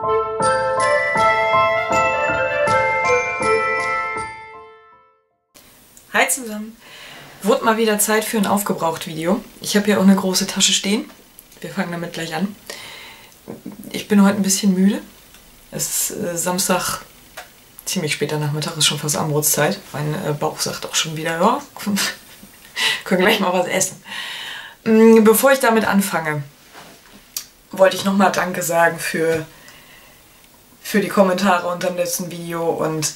Hi zusammen! Wurde mal wieder Zeit für ein Aufgebraucht-Video. Ich habe hier auch eine große Tasche stehen. Wir fangen damit gleich an. Ich bin heute ein bisschen müde. Es ist äh, Samstag, ziemlich später Nachmittag, ist schon fast Abendbrotzeit. Mein äh, Bauch sagt auch schon wieder, ja, können gleich mal was essen. Mm, bevor ich damit anfange, wollte ich nochmal Danke sagen für, für die Kommentare unter dem letzten Video und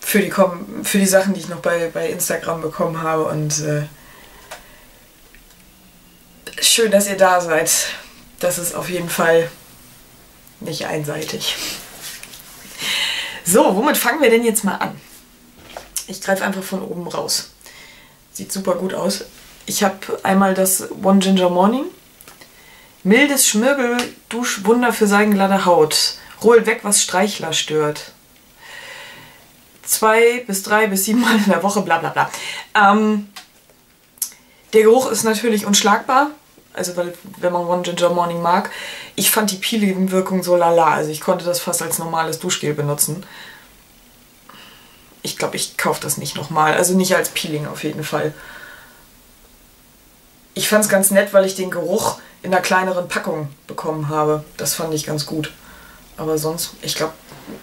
für die, Kom für die Sachen, die ich noch bei, bei Instagram bekommen habe. Und äh, schön, dass ihr da seid. Das ist auf jeden Fall nicht einseitig. So, womit fangen wir denn jetzt mal an? Ich greife einfach von oben raus. Sieht super gut aus. Ich habe einmal das One Ginger Morning. Mildes Schmirgel-Duschwunder für seigenglatte Haut. Rohl weg, was Streichler stört zwei bis drei bis sieben Mal in der Woche, bla bla bla. Ähm, der Geruch ist natürlich unschlagbar, also weil, wenn man One Ginger Morning mag. Ich fand die Peeling-Wirkung so lala, also ich konnte das fast als normales Duschgel benutzen. Ich glaube, ich kaufe das nicht nochmal, also nicht als Peeling auf jeden Fall. Ich fand es ganz nett, weil ich den Geruch in einer kleineren Packung bekommen habe. Das fand ich ganz gut. Aber sonst, ich glaube,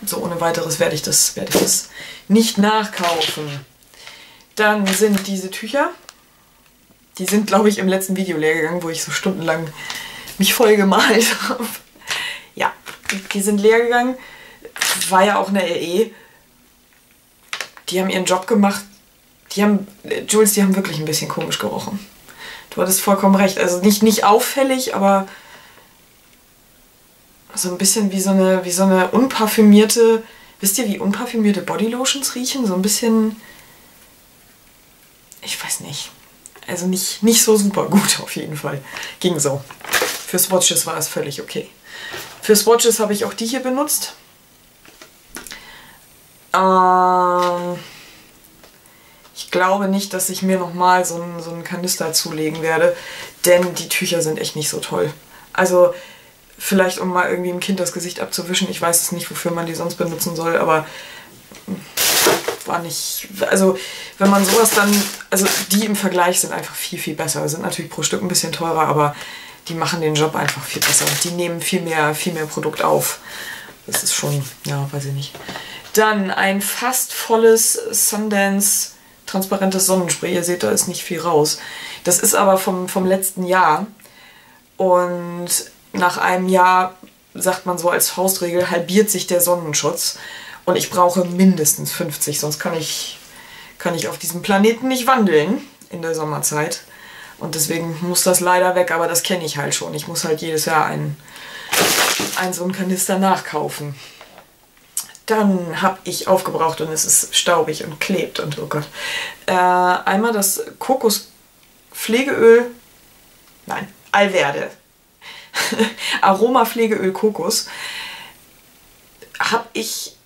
so ohne weiteres werde ich, das, werde ich das nicht nachkaufen. Dann sind diese Tücher. Die sind, glaube ich, im letzten Video leer gegangen, wo ich so stundenlang mich voll gemalt habe. Ja, die sind leer gegangen. War ja auch eine RE. Die haben ihren Job gemacht. Die haben, Jules, die haben wirklich ein bisschen komisch gerochen. Du hattest vollkommen recht. Also nicht, nicht auffällig, aber so ein bisschen wie so eine, wie so eine unparfümierte, wisst ihr, wie unparfümierte Bodylotions riechen? So ein bisschen, ich weiß nicht. Also nicht, nicht so super gut auf jeden Fall. Ging so. Für Swatches war es völlig okay. Für Swatches habe ich auch die hier benutzt. Ähm, ich glaube nicht, dass ich mir nochmal so so einen Kanister zulegen werde, denn die Tücher sind echt nicht so toll. Also Vielleicht, um mal irgendwie im Kind das Gesicht abzuwischen. Ich weiß es nicht, wofür man die sonst benutzen soll, aber war nicht. Also, wenn man sowas dann. Also, die im Vergleich sind einfach viel, viel besser. Sind natürlich pro Stück ein bisschen teurer, aber die machen den Job einfach viel besser. Die nehmen viel mehr, viel mehr Produkt auf. Das ist schon, ja, weiß ich nicht. Dann ein fast volles Sundance transparentes Sonnenspray. Ihr seht, da ist nicht viel raus. Das ist aber vom, vom letzten Jahr. Und nach einem Jahr, sagt man so als Faustregel, halbiert sich der Sonnenschutz. Und ich brauche mindestens 50, sonst kann ich, kann ich auf diesem Planeten nicht wandeln in der Sommerzeit. Und deswegen muss das leider weg, aber das kenne ich halt schon. Ich muss halt jedes Jahr einen, einen so einen Kanister nachkaufen. Dann habe ich aufgebraucht und es ist staubig und klebt und oh Gott. Äh, einmal das Kokospflegeöl, nein, Alverde Aromapflegeöl Kokos habe ich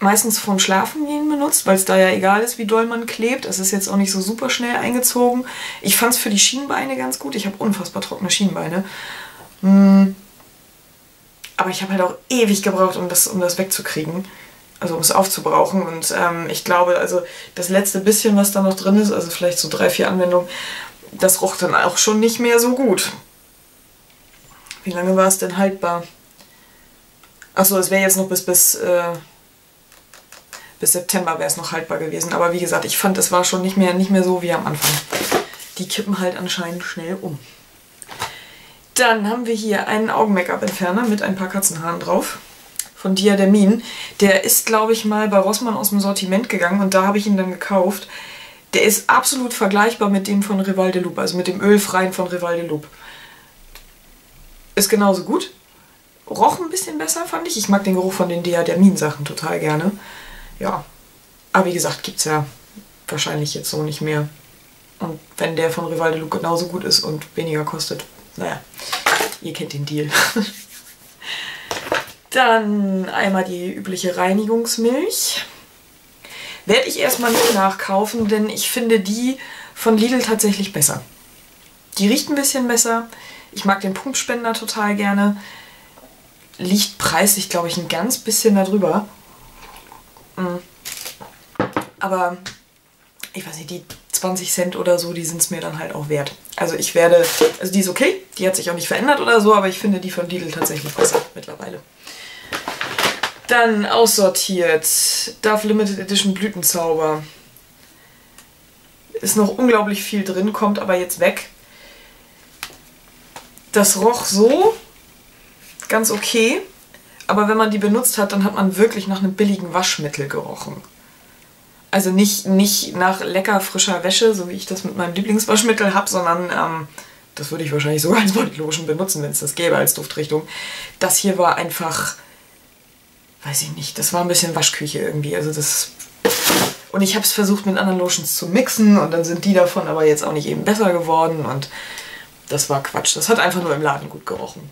meistens vorm Schlafengehen benutzt, weil es da ja egal ist, wie doll man klebt. Es ist jetzt auch nicht so super schnell eingezogen. Ich fand es für die Schienbeine ganz gut. Ich habe unfassbar trockene Schienbeine. Hm. Aber ich habe halt auch ewig gebraucht, um das, um das wegzukriegen. Also um es aufzubrauchen. Und ähm, ich glaube, also das letzte bisschen, was da noch drin ist, also vielleicht so drei, vier Anwendungen, das roch dann auch schon nicht mehr so gut. Wie lange war es denn haltbar? Achso, es wäre jetzt noch bis, bis, äh, bis September wäre es noch haltbar gewesen. Aber wie gesagt, ich fand, es war schon nicht mehr, nicht mehr so wie am Anfang. Die kippen halt anscheinend schnell um. Dann haben wir hier einen Augen-Make-up-Entferner mit ein paar Katzenhaaren drauf. Von Diademin. Der ist, glaube ich, mal bei Rossmann aus dem Sortiment gegangen und da habe ich ihn dann gekauft. Der ist absolut vergleichbar mit dem von Rival de Loup, also mit dem ölfreien von Rival de Loup. Ist genauso gut. Roch ein bisschen besser, fand ich. Ich mag den Geruch von den Diadermin-Sachen total gerne. Ja. Aber wie gesagt, gibt es ja wahrscheinlich jetzt so nicht mehr. Und wenn der von Rival de Loup genauso gut ist und weniger kostet, naja, ihr kennt den Deal. Dann einmal die übliche Reinigungsmilch. Werde ich erstmal nicht nachkaufen, denn ich finde die von Lidl tatsächlich besser. Die riecht ein bisschen besser, Ich mag den Pumpspender total gerne. Liegt preislich, glaube ich, ein ganz bisschen darüber. Mhm. Aber ich weiß nicht, die 20 Cent oder so, die sind es mir dann halt auch wert. Also ich werde, also die ist okay, die hat sich auch nicht verändert oder so, aber ich finde die von Lidl tatsächlich besser mittlerweile. Dann aussortiert, Darf Limited Edition Blütenzauber. Ist noch unglaublich viel drin, kommt aber jetzt weg. Das roch so ganz okay, aber wenn man die benutzt hat, dann hat man wirklich nach einem billigen Waschmittel gerochen. Also nicht, nicht nach lecker frischer Wäsche, so wie ich das mit meinem Lieblingswaschmittel habe, sondern ähm, das würde ich wahrscheinlich sogar als Bodylotion benutzen, wenn es das gäbe als Duftrichtung. Das hier war einfach, weiß ich nicht, das war ein bisschen Waschküche irgendwie. Also das und ich habe es versucht mit anderen Lotions zu mixen und dann sind die davon aber jetzt auch nicht eben besser geworden und das war Quatsch. Das hat einfach nur im Laden gut gerochen.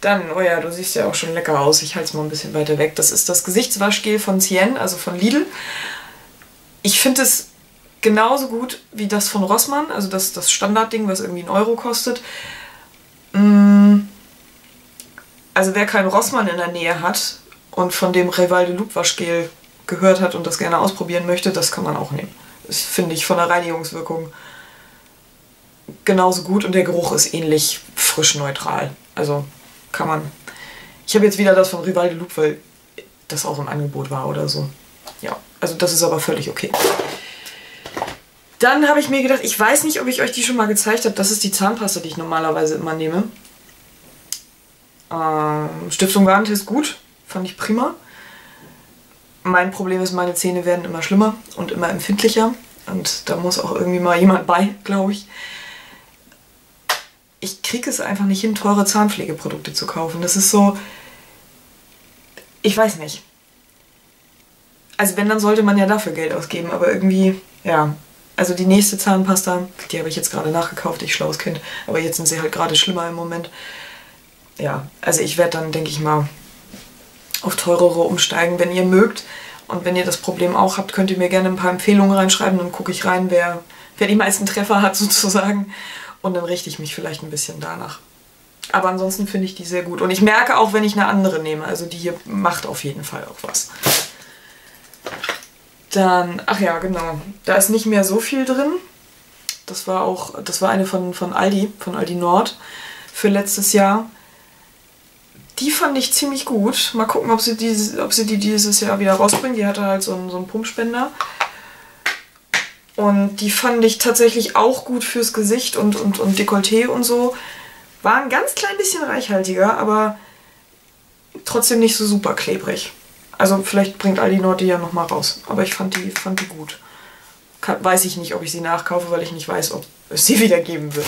Dann, oh ja, du siehst ja auch schon lecker aus. Ich halte es mal ein bisschen weiter weg. Das ist das Gesichtswaschgel von Cien, also von Lidl. Ich finde es genauso gut wie das von Rossmann, also das, das Standardding, was irgendwie einen Euro kostet. Mm. Also wer keinen Rossmann in der Nähe hat und von dem Revalde Loop Waschgel gehört hat und das gerne ausprobieren möchte, das kann man auch nehmen. Das finde ich von der Reinigungswirkung genauso gut und der Geruch ist ähnlich frisch neutral. Also kann man. Ich habe jetzt wieder das von Rival de Loop, weil das auch im Angebot war oder so. Ja, also das ist aber völlig okay. Dann habe ich mir gedacht, ich weiß nicht, ob ich euch die schon mal gezeigt habe. Das ist die Zahnpasta, die ich normalerweise immer nehme. Ähm, Stiftung Warentest gut, fand ich prima. Mein Problem ist, meine Zähne werden immer schlimmer und immer empfindlicher. Und da muss auch irgendwie mal jemand bei, glaube ich. Ich kriege es einfach nicht hin, teure Zahnpflegeprodukte zu kaufen. Das ist so. Ich weiß nicht. Also, wenn, dann sollte man ja dafür Geld ausgeben, aber irgendwie, ja. Also, die nächste Zahnpasta, die habe ich jetzt gerade nachgekauft, ich schlaues Kind, aber jetzt sind sie halt gerade schlimmer im Moment. Ja, also ich werde dann, denke ich mal, auf teurere umsteigen, wenn ihr mögt. Und wenn ihr das Problem auch habt, könnt ihr mir gerne ein paar Empfehlungen reinschreiben. Dann gucke ich rein, wer, wer die meisten Treffer hat sozusagen. Und dann richte ich mich vielleicht ein bisschen danach. Aber ansonsten finde ich die sehr gut. Und ich merke auch, wenn ich eine andere nehme. Also die hier macht auf jeden Fall auch was. Dann, ach ja, genau. Da ist nicht mehr so viel drin. Das war auch, das war eine von, von Aldi, von Aldi Nord für letztes Jahr. Die fand ich ziemlich gut. Mal gucken, ob sie, die, ob sie die dieses Jahr wieder rausbringen. Die hatte halt so einen, so einen Pumpspender. Und die fand ich tatsächlich auch gut fürs Gesicht und, und, und Dekolleté und so. War ein ganz klein bisschen reichhaltiger, aber trotzdem nicht so super klebrig. Also vielleicht bringt Aldi Nord die ja nochmal raus. Aber ich fand die, fand die gut. Kann, weiß ich nicht, ob ich sie nachkaufe, weil ich nicht weiß, ob es sie wieder geben wird.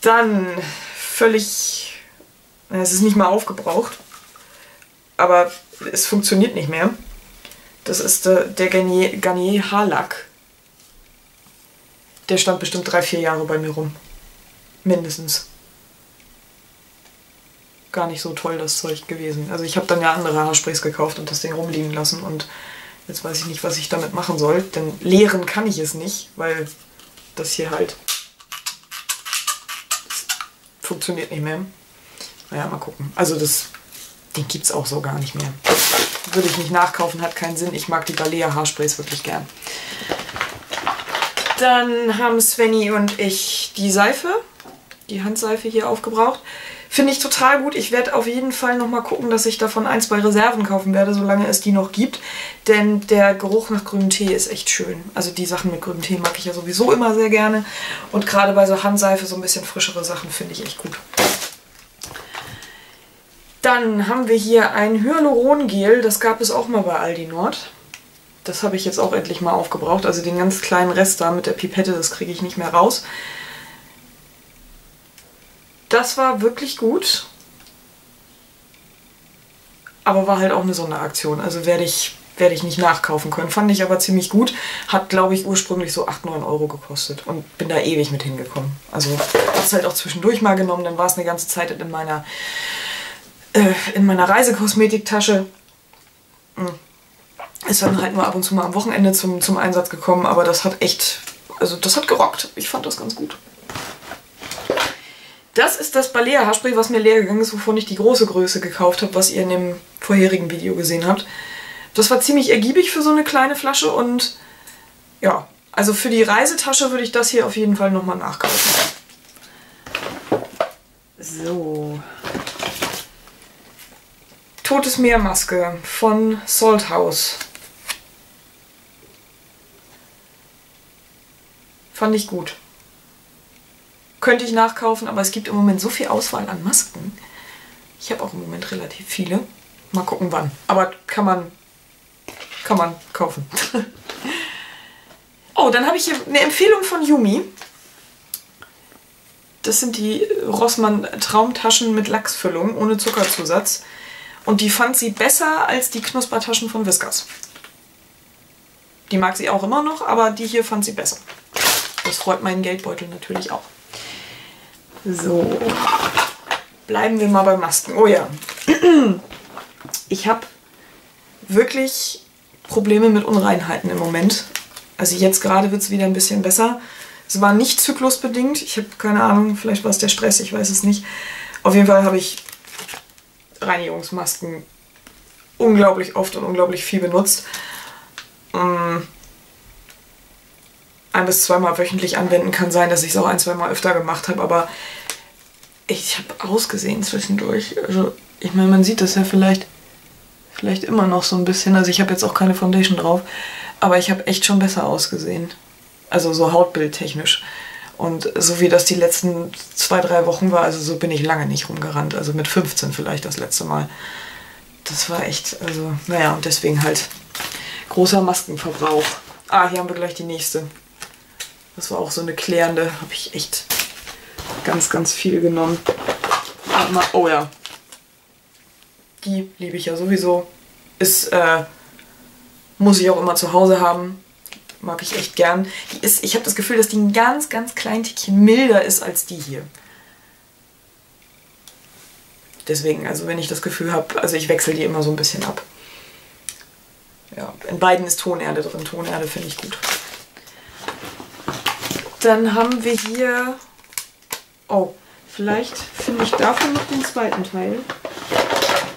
Dann völlig es ist nicht mal aufgebraucht, aber es funktioniert nicht mehr. Das ist der, der Garnier, Garnier Haarlack. Der stand bestimmt drei, vier Jahre bei mir rum. Mindestens. Gar nicht so toll das Zeug gewesen. Also ich habe dann ja andere Haarsprays gekauft und das Ding rumliegen lassen und jetzt weiß ich nicht, was ich damit machen soll. Denn leeren kann ich es nicht, weil das hier halt funktioniert nicht mehr. Naja, mal gucken. Also das, den gibt es auch so gar nicht mehr. Würde ich nicht nachkaufen, hat keinen Sinn. Ich mag die Balea Haarsprays wirklich gern. Dann haben Svenny und ich die Seife, die Handseife hier aufgebraucht. Finde ich total gut. Ich werde auf jeden Fall nochmal gucken, dass ich davon ein, zwei Reserven kaufen werde, solange es die noch gibt. Denn der Geruch nach grünem Tee ist echt schön. Also die Sachen mit grünem Tee mag ich ja sowieso immer sehr gerne. Und gerade bei so Handseife so ein bisschen frischere Sachen finde ich echt gut. Dann haben wir hier ein Hyalurongel, das gab es auch mal bei Aldi Nord. Das habe ich jetzt auch endlich mal aufgebraucht. Also den ganz kleinen Rest da mit der Pipette, das kriege ich nicht mehr raus. Das war wirklich gut. Aber war halt auch eine Sonderaktion. Also werde ich, werde ich nicht nachkaufen können. Fand ich aber ziemlich gut. Hat, glaube ich, ursprünglich so 8, 9 Euro gekostet. Und bin da ewig mit hingekommen. Also habe es halt auch zwischendurch mal genommen. Dann war es eine ganze Zeit in meiner äh, in meiner Reisekosmetiktasche. Hm. Ist dann halt nur ab und zu mal am Wochenende zum, zum Einsatz gekommen, aber das hat echt, also das hat gerockt. Ich fand das ganz gut. Das ist das Balea Haarspray, was mir leer gegangen ist, wovon ich die große Größe gekauft habe, was ihr in dem vorherigen Video gesehen habt. Das war ziemlich ergiebig für so eine kleine Flasche und ja, also für die Reisetasche würde ich das hier auf jeden Fall nochmal nachkaufen. So. Totes Meermaske von Salt House. Fand ich gut. Könnte ich nachkaufen, aber es gibt im Moment so viel Auswahl an Masken. Ich habe auch im Moment relativ viele. Mal gucken wann. Aber kann man, kann man kaufen. oh, dann habe ich hier eine Empfehlung von Yumi. Das sind die Rossmann Traumtaschen mit Lachsfüllung ohne Zuckerzusatz. Und die fand sie besser als die Knuspertaschen von Whiskers. Die mag sie auch immer noch, aber die hier fand sie besser. Das freut meinen Geldbeutel natürlich auch. So, bleiben wir mal bei Masken. Oh ja, ich habe wirklich Probleme mit Unreinheiten im Moment. Also jetzt gerade wird es wieder ein bisschen besser. Es war nicht zyklusbedingt. Ich habe keine Ahnung, vielleicht war es der Stress, ich weiß es nicht. Auf jeden Fall habe ich Reinigungsmasken unglaublich oft und unglaublich viel benutzt. Mm, ein bis zweimal wöchentlich anwenden kann sein, dass ich es auch ein, zweimal öfter gemacht habe, aber ich habe ausgesehen zwischendurch. Also ich meine, man sieht das ja vielleicht, vielleicht immer noch so ein bisschen. Also ich habe jetzt auch keine Foundation drauf, aber ich habe echt schon besser ausgesehen. Also so hautbildtechnisch. Und so wie das die letzten zwei, drei Wochen war, also so bin ich lange nicht rumgerannt. Also mit 15 vielleicht das letzte Mal. Das war echt, also, naja, und deswegen halt großer Maskenverbrauch. Ah, hier haben wir gleich die nächste. Das war auch so eine klärende, habe ich echt ganz, ganz viel genommen. Oh ja. Die liebe ich ja sowieso. Ist, äh, muss ich auch immer zu Hause haben mag ich echt gern. Die ist, ich habe das Gefühl, dass die ein ganz, ganz klein Tickchen milder ist als die hier. Deswegen, also wenn ich das Gefühl habe, also ich wechsle die immer so ein bisschen ab. Ja, in beiden ist Tonerde drin. Tonerde finde ich gut. Dann haben wir hier... Oh, vielleicht finde ich davon noch den zweiten Teil.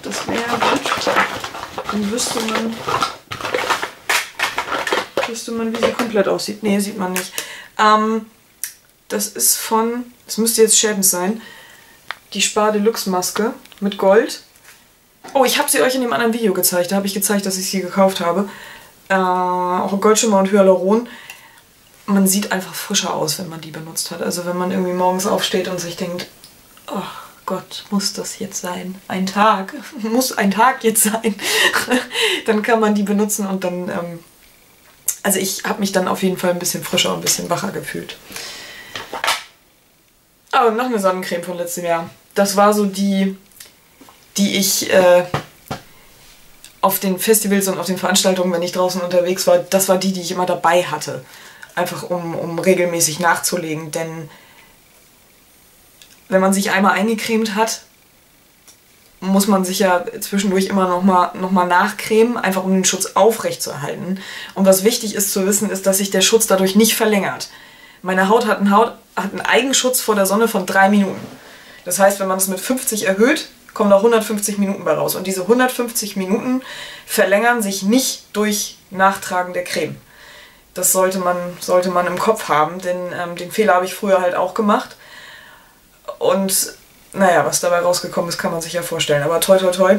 Das wäre gut. Dann wüsste man, Wüsste man, wie sie komplett aussieht. Nee, sieht man nicht. Ähm, das ist von, das müsste jetzt Schädens sein, die Spar Deluxe Maske mit Gold. Oh, ich habe sie euch in dem anderen Video gezeigt. Da habe ich gezeigt, dass ich sie gekauft habe. Äh, auch Goldschimmer und Hyaluron. Man sieht einfach frischer aus, wenn man die benutzt hat. Also wenn man irgendwie morgens aufsteht und sich denkt, oh Gott, muss das jetzt sein? Ein Tag? muss ein Tag jetzt sein? dann kann man die benutzen und dann ähm, also ich habe mich dann auf jeden Fall ein bisschen frischer und ein bisschen wacher gefühlt. Aber noch eine Sonnencreme von letztem Jahr. Das war so die, die ich äh, auf den Festivals und auf den Veranstaltungen, wenn ich draußen unterwegs war, das war die, die ich immer dabei hatte. Einfach um, um regelmäßig nachzulegen. Denn wenn man sich einmal eingecremt hat, muss man sich ja zwischendurch immer nochmal noch mal nachcremen, einfach um den Schutz aufrechtzuerhalten. Und was wichtig ist zu wissen, ist, dass sich der Schutz dadurch nicht verlängert. Meine Haut hat einen, Haut, hat einen Eigenschutz vor der Sonne von drei Minuten. Das heißt, wenn man es mit 50 erhöht, kommen da 150 Minuten bei raus. Und diese 150 Minuten verlängern sich nicht durch Nachtragen der Creme. Das sollte man, sollte man im Kopf haben, denn ähm, den Fehler habe ich früher halt auch gemacht. Und naja, was dabei rausgekommen ist, kann man sich ja vorstellen. Aber toi toi toi.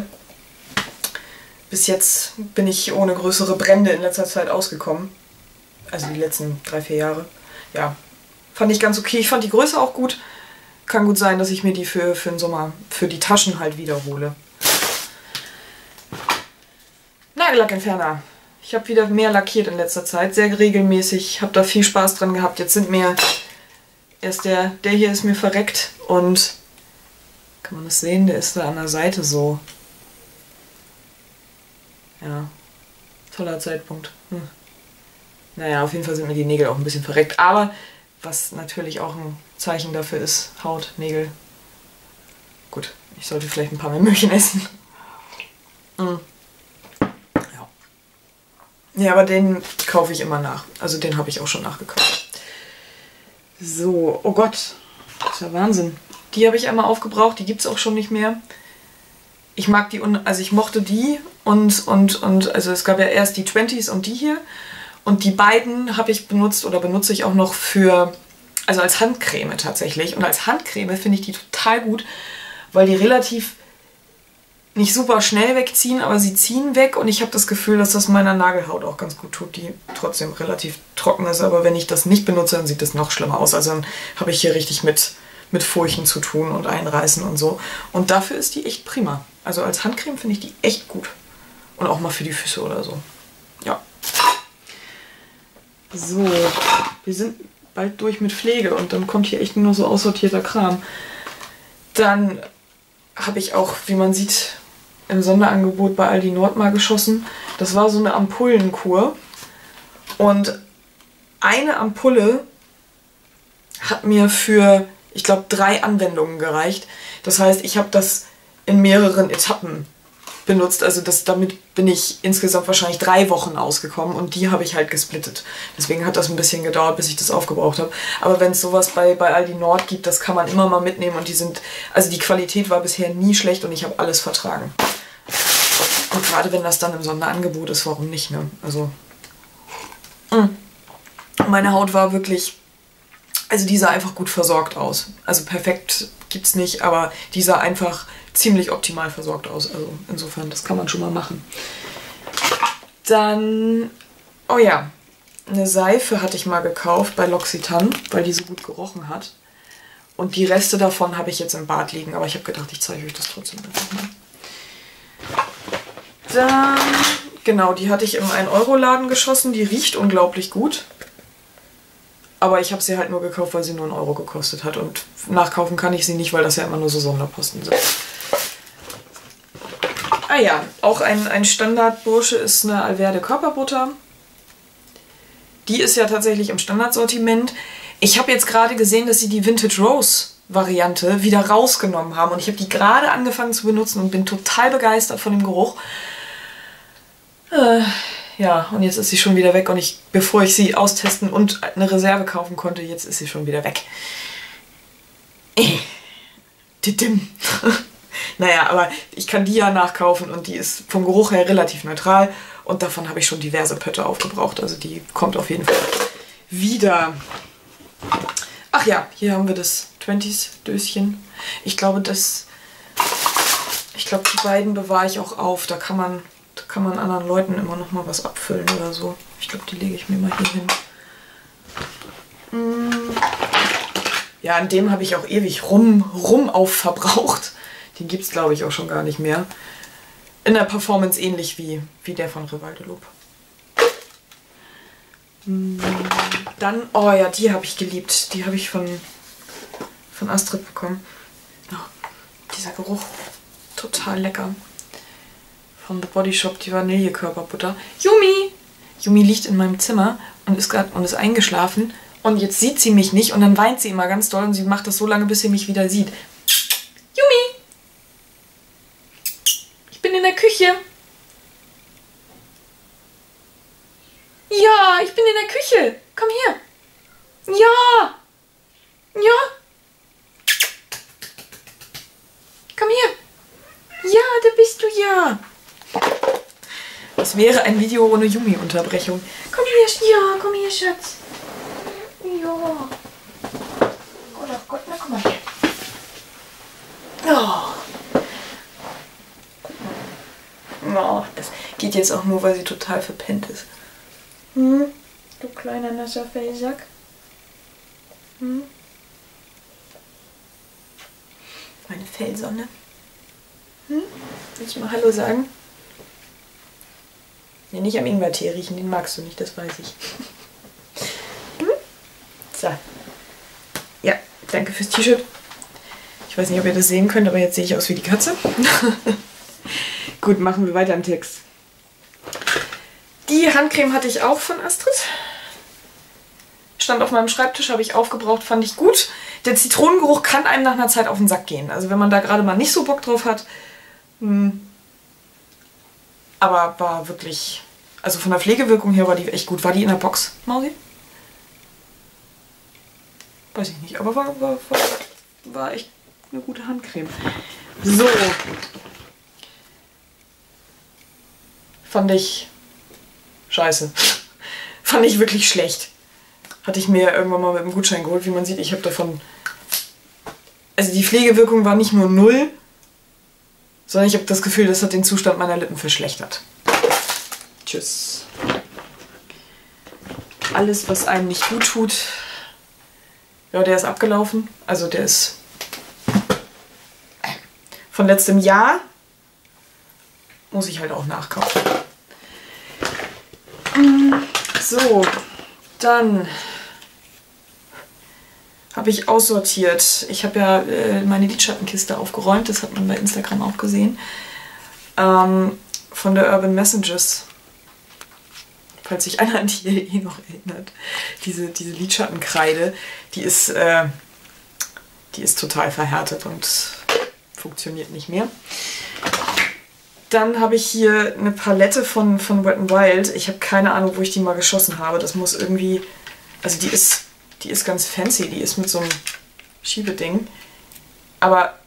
Bis jetzt bin ich ohne größere Brände in letzter Zeit ausgekommen. Also die letzten drei, vier Jahre. Ja, fand ich ganz okay. Ich fand die Größe auch gut. Kann gut sein, dass ich mir die für, für den Sommer, für die Taschen halt wiederhole. Nagellackentferner. Ich habe wieder mehr lackiert in letzter Zeit, sehr regelmäßig. Habe da viel Spaß dran gehabt. Jetzt sind mir erst der, der hier ist mir verreckt und kann man das sehen? Der ist da an der Seite so. Ja. Toller Zeitpunkt. Hm. Naja, auf jeden Fall sind mir die Nägel auch ein bisschen verreckt. Aber was natürlich auch ein Zeichen dafür ist, Haut, Nägel. Gut, ich sollte vielleicht ein paar mehr Möhrchen essen. Hm. Ja. Ja, aber den kaufe ich immer nach. Also den habe ich auch schon nachgekauft. So, oh Gott, das ist ja Wahnsinn. Die habe ich einmal aufgebraucht, die gibt es auch schon nicht mehr. Ich mag die, also ich mochte die und, und, und, also es gab ja erst die 20s und die hier. Und die beiden habe ich benutzt oder benutze ich auch noch für, also als Handcreme tatsächlich. Und als Handcreme finde ich die total gut, weil die relativ nicht super schnell wegziehen, aber sie ziehen weg und ich habe das Gefühl, dass das meiner Nagelhaut auch ganz gut tut, die trotzdem relativ trocken ist. Aber wenn ich das nicht benutze, dann sieht das noch schlimmer aus. Also dann habe ich hier richtig mit, mit Furchen zu tun und einreißen und so. Und dafür ist die echt prima. Also als Handcreme finde ich die echt gut. Und auch mal für die Füße oder so. Ja. So, wir sind bald durch mit Pflege und dann kommt hier echt nur so aussortierter Kram. Dann habe ich auch, wie man sieht, im Sonderangebot bei Aldi Nord mal geschossen. Das war so eine Ampullenkur. Und eine Ampulle hat mir für, ich glaube, drei Anwendungen gereicht. Das heißt, ich habe das in mehreren Etappen benutzt. Also das, damit bin ich insgesamt wahrscheinlich drei Wochen ausgekommen und die habe ich halt gesplittet. Deswegen hat das ein bisschen gedauert, bis ich das aufgebraucht habe. Aber wenn es sowas bei, bei Aldi Nord gibt, das kann man immer mal mitnehmen und die sind, also die Qualität war bisher nie schlecht und ich habe alles vertragen. Und gerade wenn das dann im Sonderangebot ist, warum nicht, ne? Also. Mm. Meine Haut war wirklich. Also die sah einfach gut versorgt aus. Also perfekt gibt's nicht, aber die sah einfach ziemlich optimal versorgt aus. Also insofern, das kann man schon mal machen. Dann, oh ja, eine Seife hatte ich mal gekauft bei L'Occitane, weil die so gut gerochen hat. Und die Reste davon habe ich jetzt im Bad liegen, aber ich habe gedacht, ich zeige euch das trotzdem einfach mal. Dann, genau, die hatte ich im 1-Euro-Laden geschossen. Die riecht unglaublich gut. Aber ich habe sie halt nur gekauft, weil sie nur einen Euro gekostet hat. Und nachkaufen kann ich sie nicht, weil das ja immer nur so Sonderposten sind. Ah ja, auch ein, ein Standardbursche ist eine Alverde Körperbutter. Die ist ja tatsächlich im Standardsortiment. Ich habe jetzt gerade gesehen, dass sie die Vintage Rose Variante wieder rausgenommen haben. Und ich habe die gerade angefangen zu benutzen und bin total begeistert von dem Geruch. Äh, ja, und jetzt ist sie schon wieder weg. Und ich, bevor ich sie austesten und eine Reserve kaufen konnte, jetzt ist sie schon wieder weg. Äh. naja, aber ich kann die ja nachkaufen und die ist vom Geruch her relativ neutral. Und davon habe ich schon diverse Pötte aufgebraucht. Also die kommt auf jeden Fall wieder. Ach ja, hier haben wir das 20s Döschen. Ich glaube, das. Ich glaube, die beiden bewahre ich auch auf. Da kann man kann man anderen Leuten immer noch mal was abfüllen oder so. Ich glaube, die lege ich mir mal hier hin. Mm. Ja, an dem habe ich auch ewig rum, rum auf. Den gibt es, glaube ich, auch schon gar nicht mehr. In der Performance ähnlich wie, wie der von Rivaldelob. Mm. Dann, oh ja, die habe ich geliebt. Die habe ich von, von Astrid bekommen. Oh, dieser Geruch, total lecker von The Body Shop die Vanillekörperbutter. Yumi! Yumi liegt in meinem Zimmer und ist gerade und ist eingeschlafen und jetzt sieht sie mich nicht und dann weint sie immer ganz doll und sie macht das so lange, bis sie mich wieder sieht. Yumi! Ich bin in der Küche. Ja, ich bin in der Küche. Komm her. Ja. Ja. Komm her. Ja, da bist du ja. Das wäre ein Video ohne Yumi-Unterbrechung. Komm hier, ja, komm hier, Schatz. Ja. Oh Gott, na komm mal her. Oh. Oh, das geht jetzt auch nur, weil sie total verpennt ist. Hm? Du kleiner nasser Fellsack. Hm? Meine Fellsonne. Hm? Willst du mal Hallo sagen? Nee, nicht am Ingwertee riechen, den magst du nicht, das weiß ich. Hm? So. Ja, danke fürs T-Shirt. Ich weiß nicht, ob ihr das sehen könnt, aber jetzt sehe ich aus wie die Katze. Gut, machen wir weiter im Text. Die Handcreme hatte ich auch von Astrid. Stand auf meinem Schreibtisch, habe ich aufgebraucht, fand ich gut. Der Zitronengeruch kann einem nach einer Zeit auf den Sack gehen. Also wenn man da gerade mal nicht so Bock drauf hat, hm, aber war wirklich, also von der Pflegewirkung her war die echt gut. War die in der Box, Mausi? Weiß ich nicht, aber war, war, war, war echt eine gute Handcreme. So. Fand ich scheiße. Fand ich wirklich schlecht. Hatte ich mir irgendwann mal mit einem Gutschein geholt. Wie man sieht, ich habe davon. Also die Pflegewirkung war nicht nur null, sondern ich habe das Gefühl, das hat den Zustand meiner Lippen verschlechtert. Tschüss. Alles, was einem nicht gut tut, ja, der ist abgelaufen. Also der ist von letztem Jahr. Muss ich halt auch nachkaufen. So, dann habe ich aussortiert. Ich habe ja äh, meine Lidschattenkiste aufgeräumt, das hat man bei Instagram auch gesehen. Ähm, von der Urban Messages. Falls sich einer an die eh noch erinnert. Diese, diese Lidschattenkreide, die ist, äh, die ist total verhärtet und funktioniert nicht mehr. Dann habe ich hier eine Palette von, von Wet n Wild. Ich habe keine Ahnung, wo ich die mal geschossen habe. Das muss irgendwie... Also die ist, die ist ganz fancy. Die ist mit so einem Schiebeding. Aber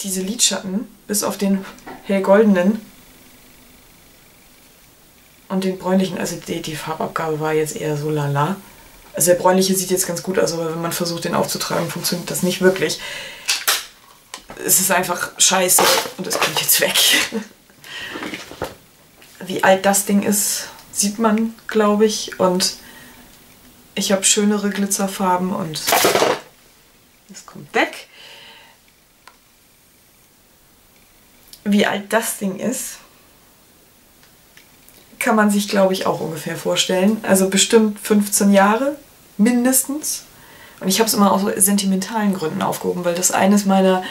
diese Lidschatten, bis auf den hellgoldenen und den bräunlichen, also die, die Farbabgabe war jetzt eher so lala. Also der bräunliche sieht jetzt ganz gut aus, aber wenn man versucht, den aufzutragen, funktioniert das nicht wirklich es ist einfach scheiße und es kommt jetzt weg. Wie alt das Ding ist, sieht man, glaube ich. Und ich habe schönere Glitzerfarben und es kommt weg. Wie alt das Ding ist, kann man sich, glaube ich, auch ungefähr vorstellen. Also bestimmt 15 Jahre, mindestens. Und ich habe es immer aus sentimentalen Gründen aufgehoben, weil das eines meiner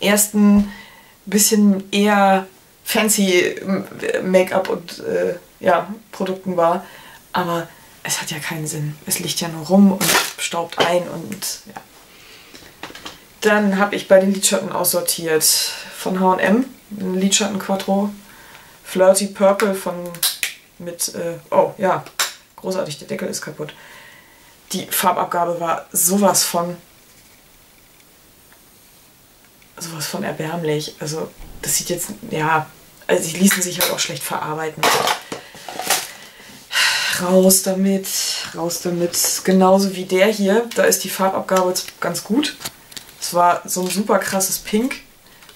ersten bisschen eher fancy Make-up und äh, ja, Produkten war. Aber es hat ja keinen Sinn. Es liegt ja nur rum und staubt ein und ja. Dann habe ich bei den Lidschatten aussortiert von H&M, Lidschatten Quattro, Flirty Purple von mit, äh, oh ja, großartig, der Deckel ist kaputt die Farbabgabe war sowas von sowas von erbärmlich. Also das sieht jetzt, ja, also sie ließen sich halt auch schlecht verarbeiten. Raus damit, raus damit. Genauso wie der hier, da ist die Farbabgabe ganz gut. Es war so ein super krasses Pink.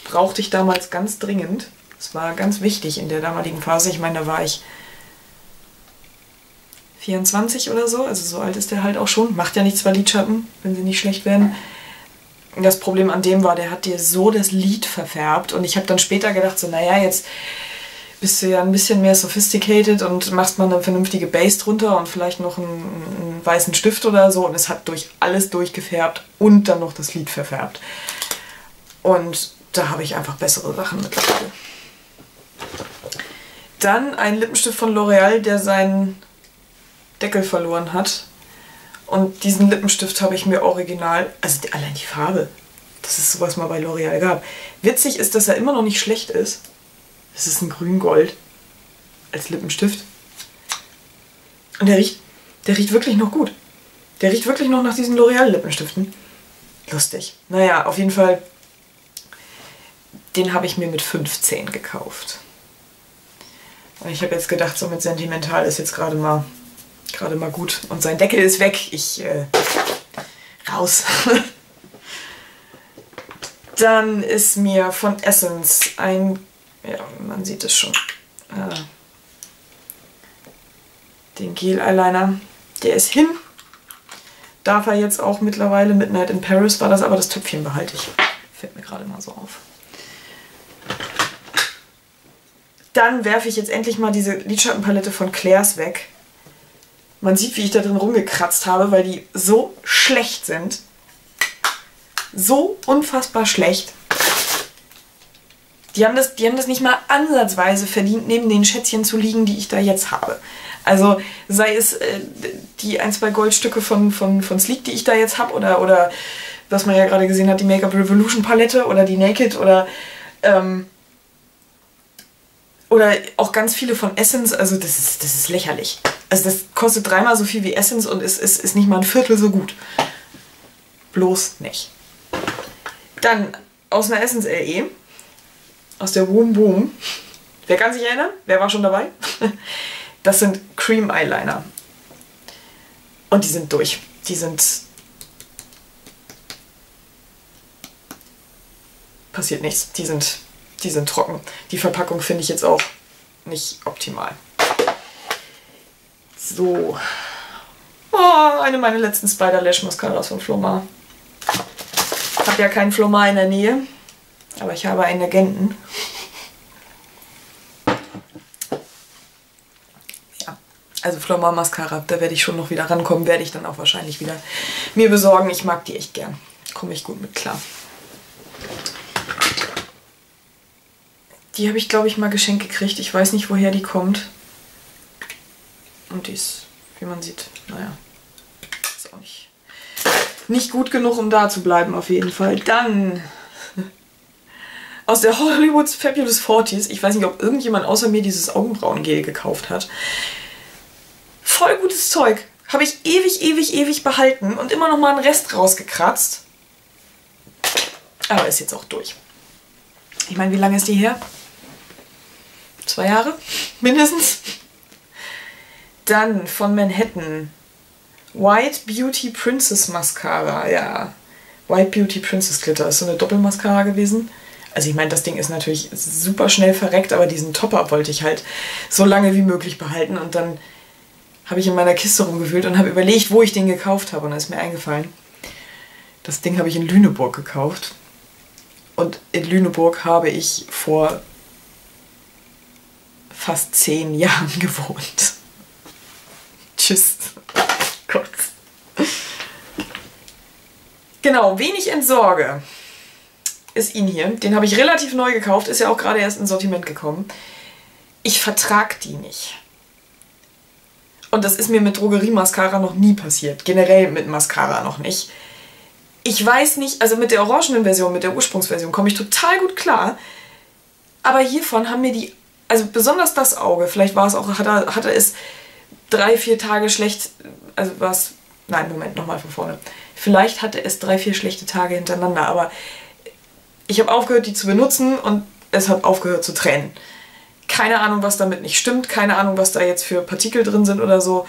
Brauchte ich damals ganz dringend. Es war ganz wichtig in der damaligen Phase. Ich meine, da war ich 24 oder so, also so alt ist der halt auch schon. Macht ja nichts bei Lidschatten, wenn sie nicht schlecht werden. Das Problem an dem war, der hat dir so das Lid verfärbt und ich habe dann später gedacht, so naja, jetzt bist du ja ein bisschen mehr sophisticated und machst mal eine vernünftige Base drunter und vielleicht noch einen, einen weißen Stift oder so und es hat durch alles durchgefärbt und dann noch das Lid verfärbt. Und da habe ich einfach bessere Sachen mittlerweile. Dann ein Lippenstift von L'Oreal, der seinen Deckel verloren hat. Und diesen Lippenstift habe ich mir original, also allein die Farbe, dass es sowas mal bei L'Oreal gab. Witzig ist, dass er immer noch nicht schlecht ist. Es ist ein grün-gold als Lippenstift. Und der riecht, der riecht wirklich noch gut. Der riecht wirklich noch nach diesen L'Oreal-Lippenstiften. Lustig. Naja, auf jeden Fall, den habe ich mir mit 15 gekauft. Und ich habe jetzt gedacht, so mit sentimental ist jetzt gerade mal gerade mal gut. Und sein Deckel ist weg. Ich äh, raus. Dann ist mir von Essence ein, ja, man sieht es schon, äh, den Gel Eyeliner. Der ist hin. Darf er jetzt auch mittlerweile. Midnight in Paris war das, aber das Töpfchen behalte ich. Fällt mir gerade mal so auf. Dann werfe ich jetzt endlich mal diese Lidschattenpalette von Claire's weg. Man sieht, wie ich da drin rumgekratzt habe, weil die so schlecht sind. So unfassbar schlecht. Die haben, das, die haben das nicht mal ansatzweise verdient, neben den Schätzchen zu liegen, die ich da jetzt habe. Also sei es äh, die ein, zwei Goldstücke von, von, von Sleek, die ich da jetzt habe, oder, oder was man ja gerade gesehen hat, die Make-up Revolution Palette oder die Naked oder ähm, oder auch ganz viele von Essence, also das ist, das ist lächerlich. Also das kostet dreimal so viel wie Essence und ist, ist, ist nicht mal ein Viertel so gut. Bloß nicht. Dann aus einer Essence LE, aus der Boom Boom. Wer kann sich erinnern? Wer war schon dabei? Das sind Cream Eyeliner. Und die sind durch. Die sind. Passiert nichts. Die sind, die sind trocken. Die Verpackung finde ich jetzt auch nicht optimal. So. Oh, eine meiner letzten Spider Lash Mascaras von Flomar. Habe ja keinen Flomar in der Nähe, aber ich habe einen Agenten. Ja, also Flomar Mascara, da werde ich schon noch wieder rankommen, werde ich dann auch wahrscheinlich wieder mir besorgen. Ich mag die echt gern. Komme ich gut mit klar. Die habe ich, glaube ich, mal geschenkt gekriegt. Ich weiß nicht, woher die kommt. Und die ist, wie man sieht, naja, ist auch nicht, nicht gut genug, um da zu bleiben, auf jeden Fall. Dann aus der Hollywood's Fabulous 40s. Ich weiß nicht, ob irgendjemand außer mir dieses Augenbrauengel gekauft hat. Voll gutes Zeug. Habe ich ewig, ewig, ewig behalten und immer noch mal einen Rest rausgekratzt. Aber ist jetzt auch durch. Ich meine, wie lange ist die her? Zwei Jahre? Mindestens. Dann von Manhattan. White Beauty Princess Mascara, ja. White Beauty Princess Glitter ist so eine Doppelmascara gewesen. Also ich meine, das Ding ist natürlich super schnell verreckt, aber diesen Topper wollte ich halt so lange wie möglich behalten. Und dann habe ich in meiner Kiste rumgewühlt und habe überlegt, wo ich den gekauft habe. Und dann ist mir eingefallen, das Ding habe ich in Lüneburg gekauft. Und in Lüneburg habe ich vor fast zehn Jahren gewohnt. Tschüss. Gott. Genau, wenig entsorge ist ihn hier. Den habe ich relativ neu gekauft, ist ja auch gerade erst ins Sortiment gekommen. Ich vertrag die nicht. Und das ist mir mit Drogerie-Mascara noch nie passiert. Generell mit Mascara noch nicht. Ich weiß nicht, also mit der orangenen Version, mit der Ursprungsversion komme ich total gut klar. Aber hiervon haben mir die, also besonders das Auge, vielleicht war es auch, hat er, hat er es drei, vier Tage schlecht, also was, nein, Moment, nochmal von vorne. Vielleicht hatte es drei, vier schlechte Tage hintereinander, aber ich habe aufgehört, die zu benutzen und es hat aufgehört zu tränen. Keine Ahnung, was damit nicht stimmt, keine Ahnung, was da jetzt für Partikel drin sind oder so.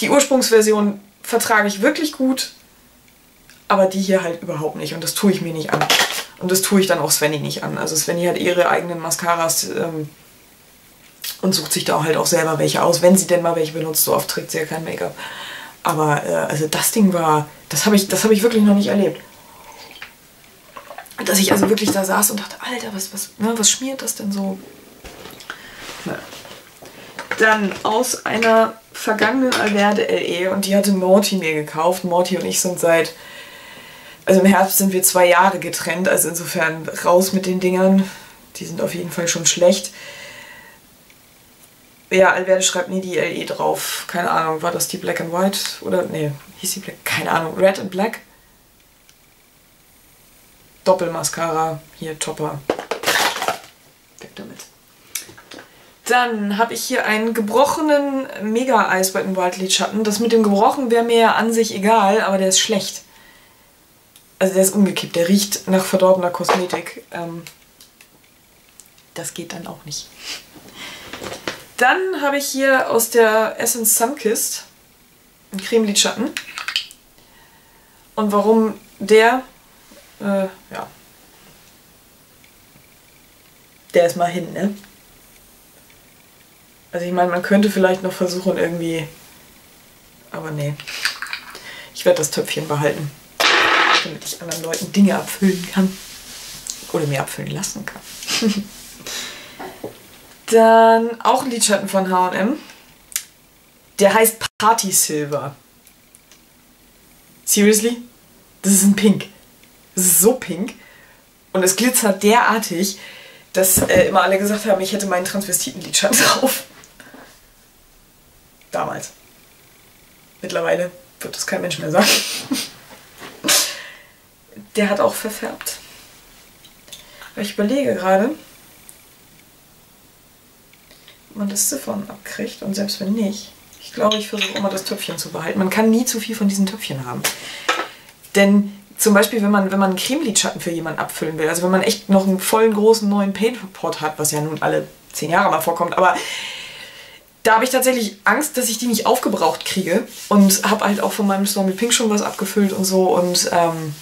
Die Ursprungsversion vertrage ich wirklich gut, aber die hier halt überhaupt nicht und das tue ich mir nicht an. Und das tue ich dann auch Svenny nicht an. Also Svenny hat ihre eigenen Mascaras ähm, und sucht sich da halt auch selber welche aus, wenn sie denn mal welche benutzt. So oft trägt sie ja kein Make-up. Aber äh, also das Ding war, das habe ich, hab ich wirklich noch nicht erlebt. Dass ich also wirklich da saß und dachte, Alter, was, was, ne, was schmiert das denn so? Naja. Dann aus einer vergangenen Alverde LE und die hatte Morty mir gekauft. Morty und ich sind seit, also im Herbst sind wir zwei Jahre getrennt, also insofern raus mit den Dingern. Die sind auf jeden Fall schon schlecht. Ja, Alverde schreibt nie die LE drauf. Keine Ahnung, war das die Black and White? Oder, nee, hieß die Black? Keine Ahnung. Red and Black? Doppelmascara. Hier, Topper. Weg damit. Dann habe ich hier einen gebrochenen Mega Ice Wet n Wild Lidschatten. Das mit dem gebrochen wäre mir ja an sich egal, aber der ist schlecht. Also der ist umgekippt. Der riecht nach verdorbener Kosmetik. Ähm, das geht dann auch nicht. Dann habe ich hier aus der Essence Sunkist einen Cremelidschatten. Und warum der? Äh, ja. Der ist mal hin, ne? Also ich meine, man könnte vielleicht noch versuchen irgendwie... Aber nee. Ich werde das Töpfchen behalten. Damit ich anderen Leuten Dinge abfüllen kann. Oder mir abfüllen lassen kann. Dann auch ein Lidschatten von H&M. Der heißt Party Silver. Seriously? Das ist ein Pink. Das ist so pink. Und es glitzert derartig, dass äh, immer alle gesagt haben, ich hätte meinen Transvestiten-Lidschatten drauf. Damals. Mittlerweile wird das kein Mensch mehr sagen. Der hat auch verfärbt. Ich überlege gerade, man das Ziffern abkriegt und selbst wenn nicht, ich glaube, ich versuche immer das Töpfchen zu behalten. Man kann nie zu viel von diesen Töpfchen haben. Denn zum Beispiel, wenn man, wenn man einen Cremelidschatten für jemanden abfüllen will, also wenn man echt noch einen vollen großen neuen Paintpot hat, was ja nun alle zehn Jahre mal vorkommt, aber da habe ich tatsächlich Angst, dass ich die nicht aufgebraucht kriege und habe halt auch von meinem Stormy Pink schon was abgefüllt und so und ähm,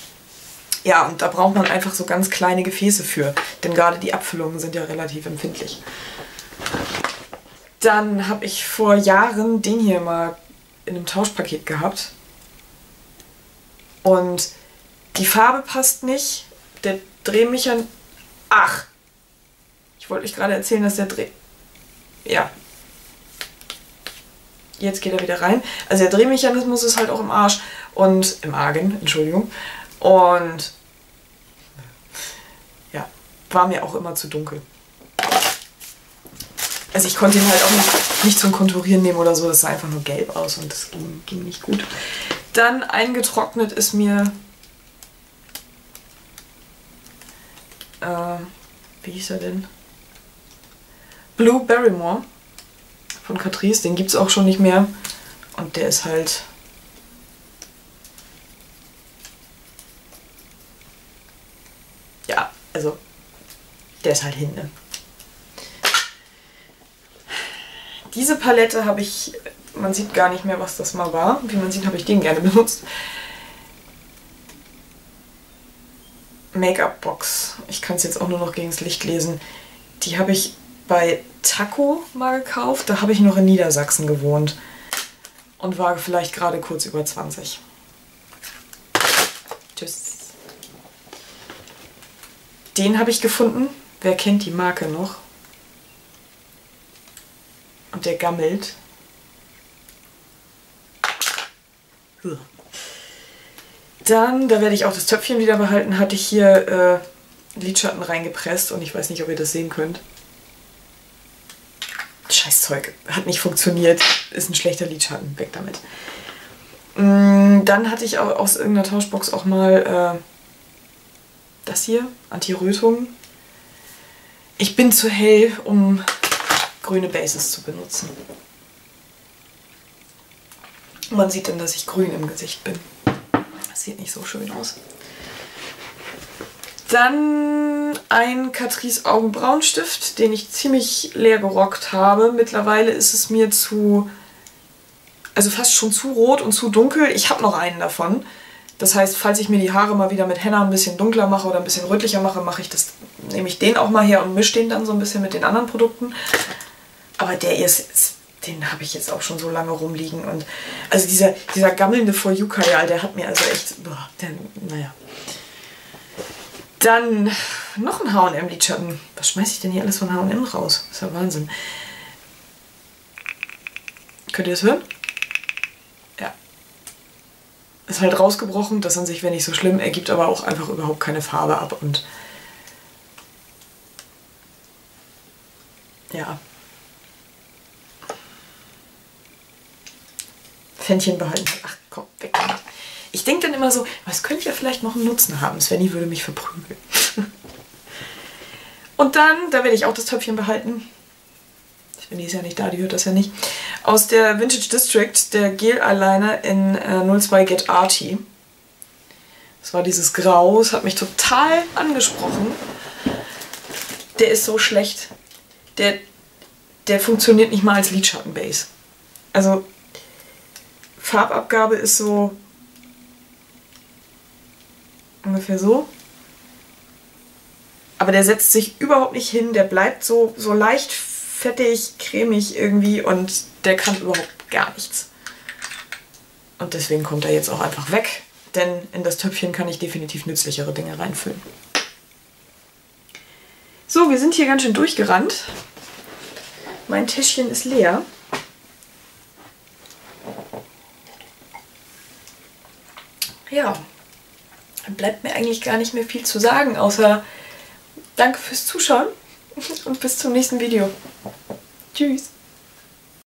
ja, und da braucht man einfach so ganz kleine Gefäße für, denn gerade die Abfüllungen sind ja relativ empfindlich. Dann habe ich vor Jahren den hier mal in einem Tauschpaket gehabt und die Farbe passt nicht. Der Drehmechanismus. Ach! Ich wollte euch gerade erzählen, dass der Dreh. Ja. Jetzt geht er wieder rein. Also der Drehmechanismus ist halt auch im Arsch und im Argen, Entschuldigung. Und ja, war mir auch immer zu dunkel. Also ich konnte ihn halt auch nicht, nicht zum Konturieren nehmen oder so. Das sah einfach nur gelb aus und das ging, ging nicht gut. Dann eingetrocknet ist mir äh, wie hieß er denn? Blue Barrymore von Catrice, den gibt es auch schon nicht mehr. Und der ist halt. Ja, also. Der ist halt hin, ne? Diese Palette habe ich. Man sieht gar nicht mehr, was das mal war. Wie man sieht, habe ich den gerne benutzt. Make-up-Box. Ich kann es jetzt auch nur noch gegen das Licht lesen. Die habe ich bei Taco mal gekauft. Da habe ich noch in Niedersachsen gewohnt und war vielleicht gerade kurz über 20. Tschüss. Den habe ich gefunden. Wer kennt die Marke noch? Und der gammelt. Dann, da werde ich auch das Töpfchen wieder behalten, hatte ich hier äh, Lidschatten reingepresst und ich weiß nicht, ob ihr das sehen könnt. Scheißzeug, hat nicht funktioniert, ist ein schlechter Lidschatten, weg damit. Mm, dann hatte ich auch aus irgendeiner Tauschbox auch mal äh, das hier, Anti-Rötung. Ich bin zu hell, um grüne Bases zu benutzen. Man sieht dann, dass ich grün im Gesicht bin. Das sieht nicht so schön aus. Dann ein Catrice Augenbrauenstift, den ich ziemlich leer gerockt habe. Mittlerweile ist es mir zu, also fast schon zu rot und zu dunkel. Ich habe noch einen davon. Das heißt, falls ich mir die Haare mal wieder mit Henna ein bisschen dunkler mache oder ein bisschen rötlicher mache, mache ich das, nehme ich den auch mal her und mische den dann so ein bisschen mit den anderen Produkten. Aber der ist, ist den habe ich jetzt auch schon so lange rumliegen. Und also dieser, dieser gammelnde For You Kajal, der hat mir also echt, boah, der, naja. Dann noch ein H&M Lidschatten. Was schmeiße ich denn hier alles von H&M raus? Das ist ja Wahnsinn. Könnt ihr es hören? Ja. Ist halt rausgebrochen. Das an sich wäre nicht so schlimm. Ergibt aber auch einfach überhaupt keine Farbe ab. Und ja, Fännchen behalten Ach komm, weg. Ich denke dann immer so, was könnte ja vielleicht noch einen Nutzen haben? Svenny würde mich verprügeln. Und dann, da werde ich auch das Töpfchen behalten. Svenny ist ja nicht da, die hört das ja nicht. Aus der Vintage District, der Gel Eyeliner in äh, 02 Get Arty. Das war dieses Grau, es hat mich total angesprochen. Der ist so schlecht. Der, der funktioniert nicht mal als Lidschattenbase. Also Farbabgabe ist so ungefähr so. Aber der setzt sich überhaupt nicht hin, der bleibt so, so leicht fettig, cremig irgendwie und der kann überhaupt gar nichts. Und deswegen kommt er jetzt auch einfach weg, denn in das Töpfchen kann ich definitiv nützlichere Dinge reinfüllen. So, wir sind hier ganz schön durchgerannt. Mein Täschchen ist leer. Ja, dann bleibt mir eigentlich gar nicht mehr viel zu sagen, außer danke fürs Zuschauen und bis zum nächsten Video. Tschüss.